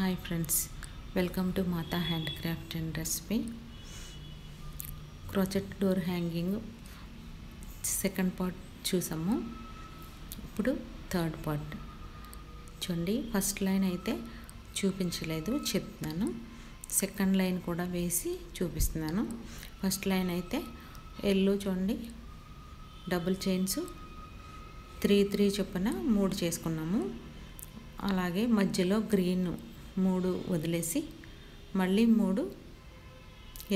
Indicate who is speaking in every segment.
Speaker 1: Hi friends welcome to Mata handcraft and recipe crochet door hanging second part చూసాము. ఇప్పుడు third part చూడండి first line అయితే చూపించలేదు చెప్తున్నాను. సెకండ్ లైన్ కూడా వేసి చూపిస్తున్నాను. ఫస్ట్ లైన్ అయితే ఎల్లో చూడండి డబుల్ చైన్స్ త్రీ త్రీ చొప్పున మూడు చేసుకున్నాము. అలాగే మధ్యలో గ్రీన్ మూడు వదిలేసి మళ్ళీ మూడు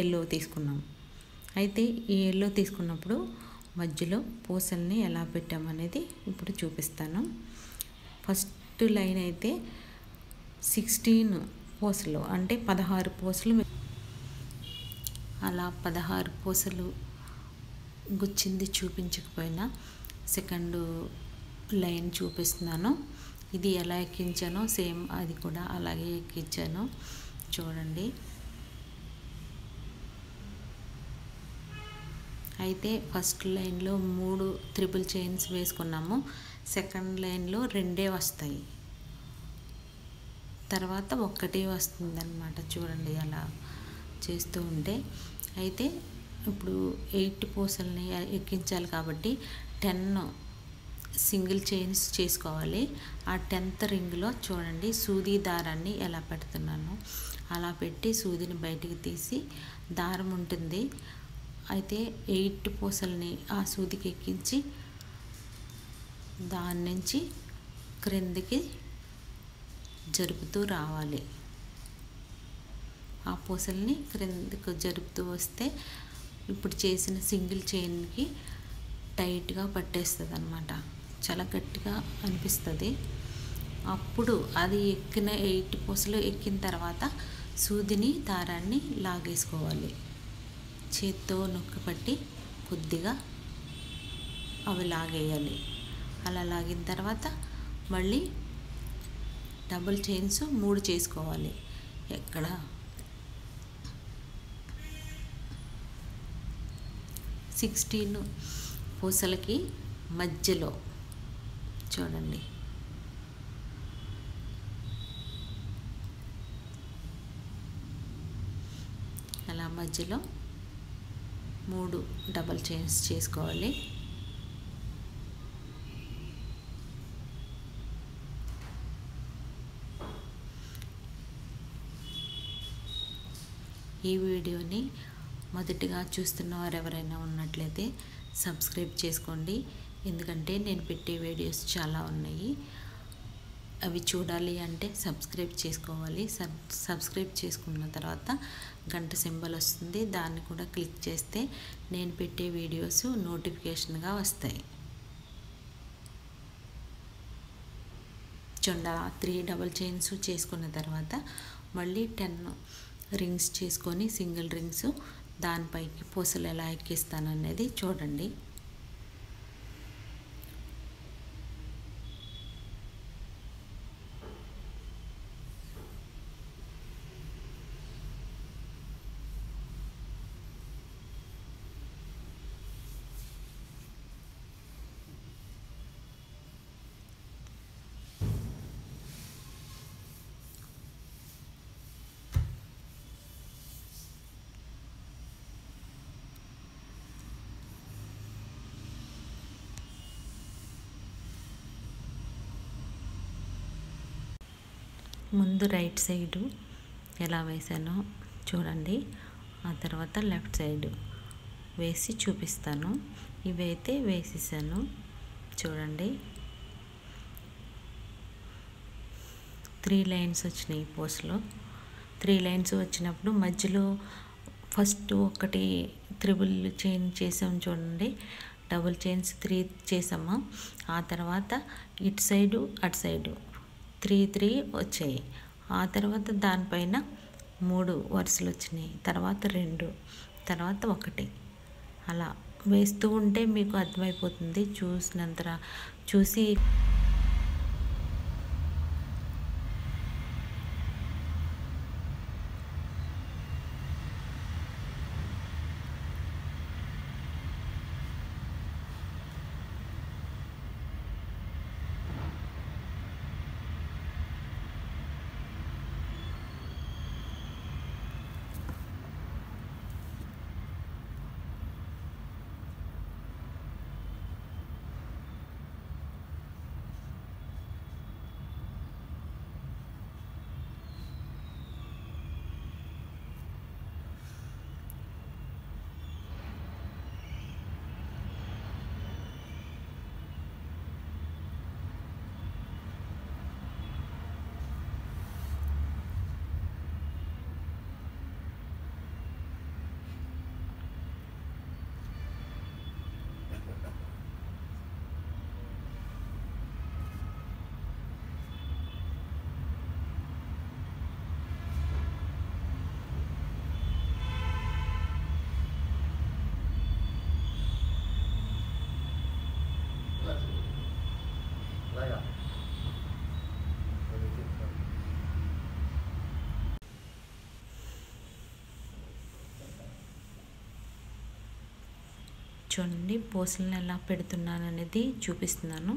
Speaker 1: ఎల్లో తీసుకున్నాం. అయితే ఈ ఎల్లో తీసుకున్నప్పుడు మధ్యలో పూసల్ని ఎలా పెట్టామనేది ఇప్పుడు చూపిస్తాను. ఫస్ట్ లైన్ అయితే సిక్స్టీన్ పూసలు అంటే పదహారు పూసలు అలా పదహారు పూసలు గుచ్చింది చూపించకపోయినా సెకండ్ లైన్ చూపిస్తున్నాను. ఇది ఎలా ఎక్కించానో సేమ్ అది కూడా అలాగే ఎక్కించాను. చూడండి. అయితే ఫస్ట్ లైన్లో మూడు త్రిపుల్ చైన్స్ వేసుకున్నాము. సెకండ్ లైన్లో రెండే వస్తాయి. తర్వాత ఒక్కటే వస్తుందన్నమాట చూడండి అలా చేస్తూ ఉంటే. అయితే ఇప్పుడు ఎయిట్ పూసల్ని ఎక్కించాలి కాబట్టి టెన్ సింగిల్ చైన్స్ చేసుకోవాలి. ఆ టెన్త్ రింగ్లో చూడండి సూది దారాన్ని ఎలా పెడుతున్నాను. అలా పెట్టి సూదిని బయటికి తీసి దారం ఉంటుంది. అయితే ఎయిట్ పూసల్ని ఆ సూదికి ఎక్కించి దాని నుంచి క్రిందికి జరుపుతూ రావాలి. ఆ పూసల్ని క్రిందికి జరుపుతూ వస్తే ఇప్పుడు చేసిన సింగిల్ చైన్కి టైట్గా పట్టేస్తుంది అనమాట చాలా గట్టిగా అనిపిస్తుంది. అప్పుడు అది ఎక్కిన ఎయిట్ పూసలు ఎక్కిన తర్వాత సూదిని దారాన్ని లాగేసుకోవాలి. చేత్తో నొక్కి పట్టి కొద్దిగా అవి లాగేయాలి. అలా లాగిన తర్వాత మళ్ళీ డబుల్ చైన్స్ మూడు చేసుకోవాలి. ఎక్కడ? సిక్స్టీన్ పూసలకి మధ్యలో చూడండి. అలా మధ్యలో మూడు డబల్ చైన్స్ చేసుకోవాలి. ఈ వీడియోని మొదటిగా చూస్తున్న వారు ఎవరైనా ఉన్నట్లయితే సబ్స్క్రైబ్ చేసుకోండి. ఎందుకంటే నేను పెట్టే వీడియోస్ చాలా ఉన్నాయి. అవి చూడాలి అంటే సబ్స్క్రైబ్ చేసుకోవాలి. సబ్ సబ్స్క్రైబ్ చేసుకున్న తర్వాత గంట సింబల్ వస్తుంది. దాన్ని కూడా క్లిక్ చేస్తే నేను పెట్టే వీడియోస్ నోటిఫికేషన్గా వస్తాయి. చూడ త్రీ డబల్ చైన్స్ చేసుకున్న తర్వాత మళ్ళీ టెన్ రింగ్స్ చేసుకొని సింగిల్ రింగ్స్ దానిపైకి పూసలు ఎలా ఎక్కిస్తాననేది చూడండి. ముందు రైట్ సైడు ఎలా వేసానో చూడండి. ఆ తర్వాత లెఫ్ట్ సైడ్ వేసి చూపిస్తాను. ఇవైతే వేసేసాను. చూడండి. త్రీ లైన్స్ వచ్చినాయి పోస్ట్లో. త్రీ లైన్స్ వచ్చినప్పుడు మధ్యలో ఫస్ట్ ఒకటి త్రిబుల్ చైన్ చేసాం చూడండి. డబుల్ చైన్స్ త్రీ చేసాము. ఆ తర్వాత ఇటు సైడు అటు సైడు. త్రీ త్రీ వచ్చాయి. ఆ తర్వాత దానిపైన మూడు వరుసలు వచ్చినాయి. తర్వాత రెండు తర్వాత ఒకటి. అలా వేస్తూ ఉంటే మీకు అర్థమైపోతుంది. చూసినంత చూసి చూడండి పూసలను ఎలా పెడుతున్నాను అనేది చూపిస్తున్నాను.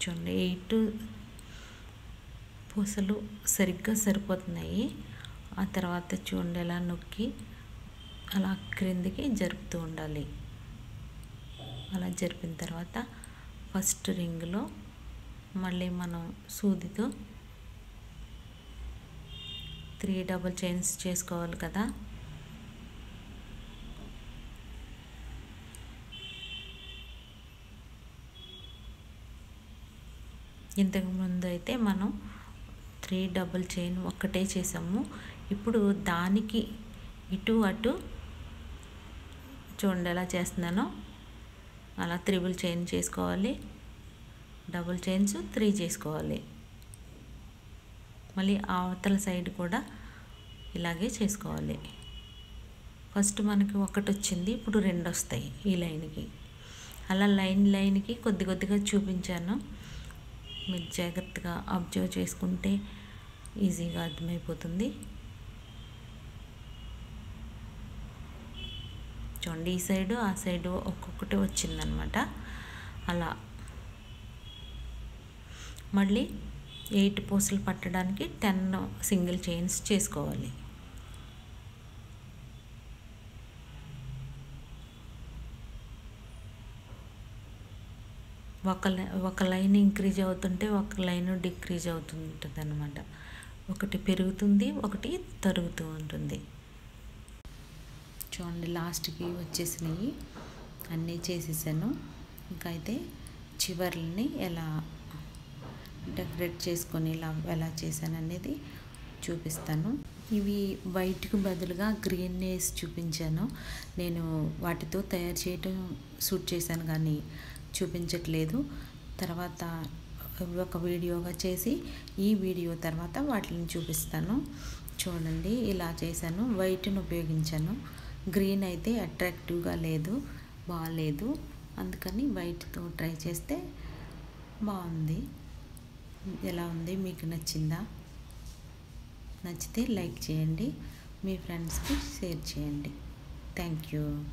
Speaker 1: చూడండి ఎయిట్ పూసలు సరిగ్గా సరిపోతున్నాయి. ఆ తర్వాత చూడండి ఎలా నొక్కి అలా క్రిందికి జరుపుతూ ఉండాలి. అలా జరిపిన తర్వాత ఫస్ట్ రింగ్లో మళ్ళీ మనం సూదితో త్రీ డబుల్ చైన్స్ చేసుకోవాలి కదా. ఇంతకుముందు అయితే మనం త్రీ డబుల్ చైన్ ఒక్కటే చేసాము. ఇప్పుడు దానికి ఇటు అటు చూడండి ఎలా చేస్తున్నానో. అలా త్రిబుల్ చైన్ చేసుకోవాలి. డబుల్ చైన్స్ త్రీ చేసుకోవాలి. మళ్ళీ అవతల సైడ్ కూడా ఇలాగే చేసుకోవాలి. ఫస్ట్ మనకి ఒకటి వచ్చింది ఇప్పుడు రెండు వస్తాయి ఈ లైన్కి. అలా లైన్ లైన్కి కొద్ది కొద్దిగా చూపించాను. మీరు జాగ్రత్తగా అబ్జర్వ్ చేసుకుంటే ఈజీగా అర్థమైపోతుంది. చూడండి ఈ సైడు ఆ సైడు ఒక్కొక్కటి వచ్చిందనమాట. అలా మళ్ళీ ఎయిట్ పూసలు పట్టడానికి టెన్ సింగిల్ చైన్స్ చేసుకోవాలి. ఒక ఒక లైన్ ఇంక్రీజ్ అవుతుంటే ఒక లైన్ డిక్రీజ్ అవుతుంటుంది అనమాట ఒకటి పెరుగుతుంది ఒకటి తరుగుతూ ఉంటుంది. చూడండి లాస్ట్కి వచ్చేసినవి అన్నీ చేసేసాను. ఇంకా అయితే చివర్లని ఎలా డెకరేట్ చేసుకొని ఇలా ఎలా చేశాను అనేది చూపిస్తాను. ఇవి వైట్కి బదులుగా గ్రీన్ నేస్ చూపించాను. నేను వాటితో తయారు చేయటం షూట్ చేశాను కానీ చూపించట్లేదు. తర్వాత ఒక వీడియోగా చేసి ఈ వీడియో తర్వాత వాటిని చూపిస్తాను. చూడండి ఇలా చేశాను. వైట్ని ఉపయోగించాను. గ్రీన్ అయితే అట్రాక్టివ్గా లేదు బాగాలేదు అందుకని వైట్తో ట్రై చేస్తే బాగుంది. ఎలా ఉంది? మీకు నచ్చిందా? నచ్చితే లైక్ చేయండి. మీ ఫ్రెండ్స్కి షేర్ చేయండి. Thank you.